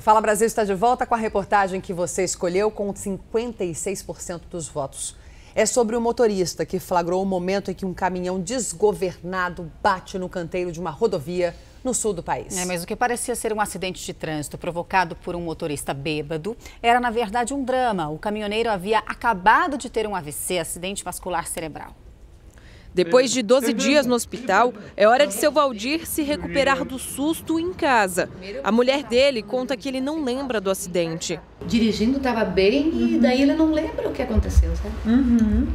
O Fala Brasil está de volta com a reportagem que você escolheu com 56% dos votos. É sobre o motorista que flagrou o momento em que um caminhão desgovernado bate no canteiro de uma rodovia no sul do país. É, mas o que parecia ser um acidente de trânsito provocado por um motorista bêbado era, na verdade, um drama. O caminhoneiro havia acabado de ter um AVC, acidente vascular cerebral. Depois de 12 dias no hospital, é hora de seu Valdir se recuperar do susto em casa. A mulher dele conta que ele não lembra do acidente. Dirigindo estava bem e daí ele não lembra o que aconteceu, sabe? Uhum.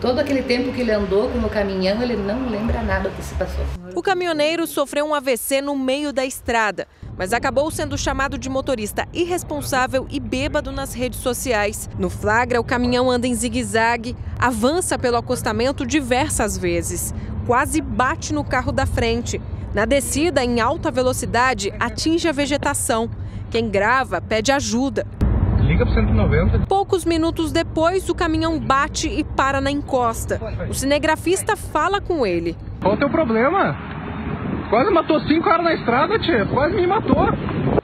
Todo aquele tempo que ele andou com o caminhão, ele não lembra nada do que se passou. O caminhoneiro sofreu um AVC no meio da estrada, mas acabou sendo chamado de motorista irresponsável e bêbado nas redes sociais. No flagra, o caminhão anda em zigue-zague, avança pelo acostamento diversas vezes, quase bate no carro da frente. Na descida, em alta velocidade, atinge a vegetação. Quem grava pede ajuda. Liga pro 190. Poucos minutos depois, o caminhão bate e para na encosta. O cinegrafista fala com ele. Qual o teu problema? Quase matou cinco caras na estrada, tia. Quase me matou.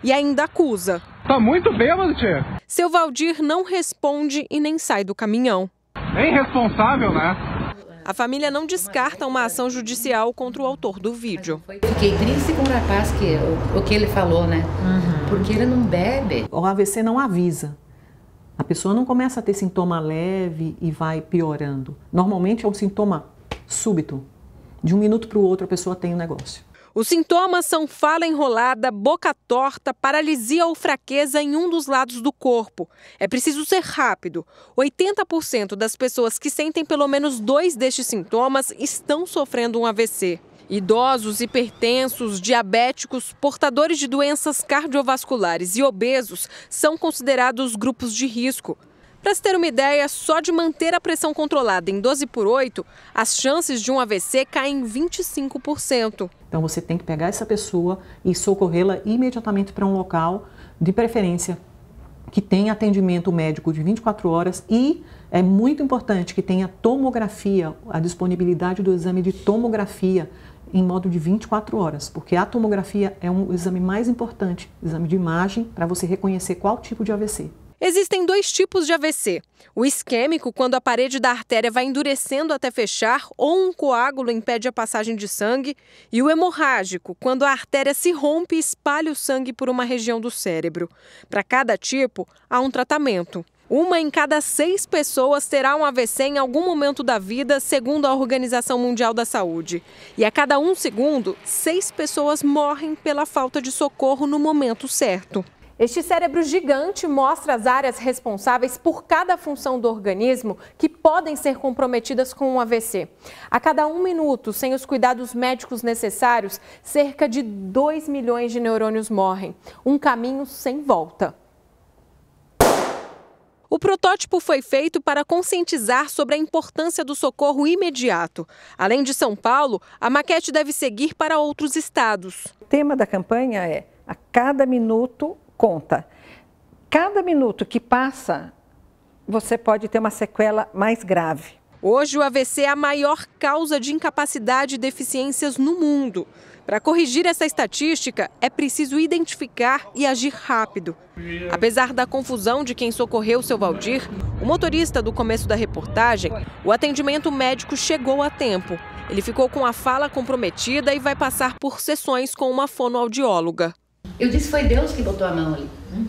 E ainda acusa. Tá muito bêbado, tia. Seu Valdir não responde e nem sai do caminhão. É irresponsável, né? A família não descarta uma ação judicial contra o autor do vídeo. Fiquei triste com o rapaz, que, o, o que ele falou, né? Uhum. Porque ele não bebe. O AVC não avisa. A pessoa não começa a ter sintoma leve e vai piorando. Normalmente é um sintoma súbito. De um minuto para o outro a pessoa tem um negócio. Os sintomas são fala enrolada, boca torta, paralisia ou fraqueza em um dos lados do corpo. É preciso ser rápido. 80% das pessoas que sentem pelo menos dois destes sintomas estão sofrendo um AVC. Idosos, hipertensos, diabéticos, portadores de doenças cardiovasculares e obesos são considerados grupos de risco. Para se ter uma ideia, só de manter a pressão controlada em 12 por 8, as chances de um AVC caem 25%. Então você tem que pegar essa pessoa e socorrê-la imediatamente para um local, de preferência que tenha atendimento médico de 24 horas e é muito importante que tenha tomografia, a disponibilidade do exame de tomografia em modo de 24 horas, porque a tomografia é um exame mais importante, exame de imagem para você reconhecer qual tipo de AVC. Existem dois tipos de AVC: o isquêmico, quando a parede da artéria vai endurecendo até fechar ou um coágulo impede a passagem de sangue, e o hemorrágico, quando a artéria se rompe e espalha o sangue por uma região do cérebro. Para cada tipo, há um tratamento. Uma em cada seis pessoas terá um AVC em algum momento da vida, segundo a Organização Mundial da Saúde. E a cada um segundo, seis pessoas morrem pela falta de socorro no momento certo. Este cérebro gigante mostra as áreas responsáveis por cada função do organismo que podem ser comprometidas com um AVC. A cada um minuto, sem os cuidados médicos necessários, cerca de 2 milhões de neurônios morrem. Um caminho sem volta. O protótipo foi feito para conscientizar sobre a importância do socorro imediato. Além de São Paulo, a maquete deve seguir para outros estados. O tema da campanha é: a cada minuto conta. Cada minuto que passa, você pode ter uma sequela mais grave. Hoje, o AVC é a maior causa de incapacidade e deficiências no mundo. Para corrigir essa estatística, é preciso identificar e agir rápido. Apesar da confusão de quem socorreu seu Valdir, o motorista do começo da reportagem, o atendimento médico chegou a tempo. Ele ficou com a fala comprometida e vai passar por sessões com uma fonoaudióloga. Eu disse foi Deus que botou a mão ali. Uhum.